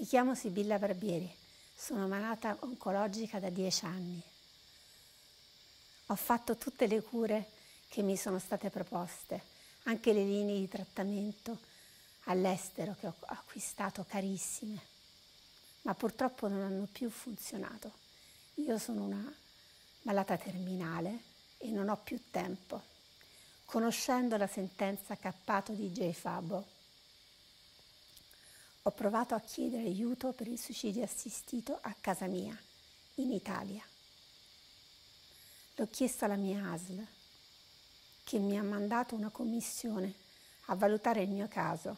Mi chiamo Sibilla Barbieri, sono malata oncologica da dieci anni. Ho fatto tutte le cure che mi sono state proposte, anche le linee di trattamento all'estero che ho acquistato carissime, ma purtroppo non hanno più funzionato. Io sono una malata terminale e non ho più tempo. Conoscendo la sentenza cappato di J. Fabo, ho provato a chiedere aiuto per il suicidio assistito a casa mia, in Italia. L'ho chiesto alla mia ASL, che mi ha mandato una commissione a valutare il mio caso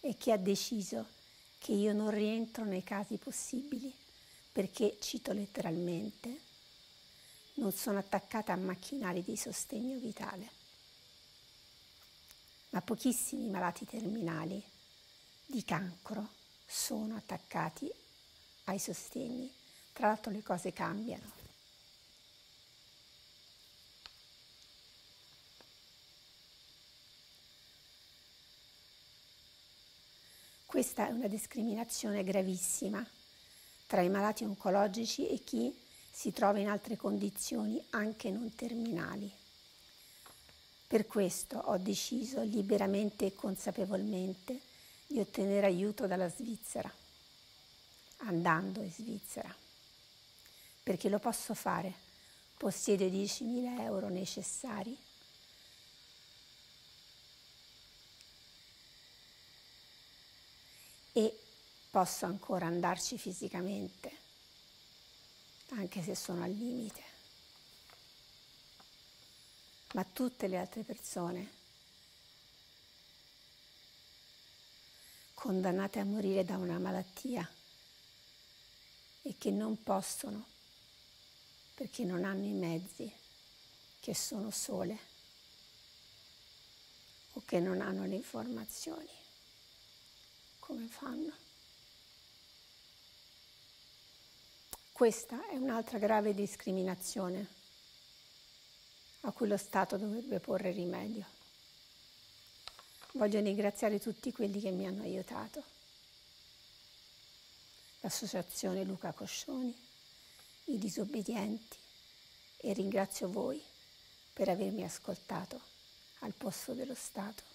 e che ha deciso che io non rientro nei casi possibili perché, cito letteralmente, non sono attaccata a macchinari di sostegno vitale. Ma pochissimi malati terminali di cancro sono attaccati ai sostegni. Tra l'altro le cose cambiano. Questa è una discriminazione gravissima tra i malati oncologici e chi si trova in altre condizioni anche non terminali. Per questo ho deciso liberamente e consapevolmente di ottenere aiuto dalla Svizzera, andando in Svizzera, perché lo posso fare, possiedo i 10.000 euro necessari. E posso ancora andarci fisicamente, anche se sono al limite. Ma tutte le altre persone condannate a morire da una malattia e che non possono perché non hanno i mezzi, che sono sole o che non hanno le informazioni. Come fanno? Questa è un'altra grave discriminazione a cui lo Stato dovrebbe porre rimedio. Voglio ringraziare tutti quelli che mi hanno aiutato. L'associazione Luca Coscioni, i disobbedienti e ringrazio voi per avermi ascoltato al posto dello Stato.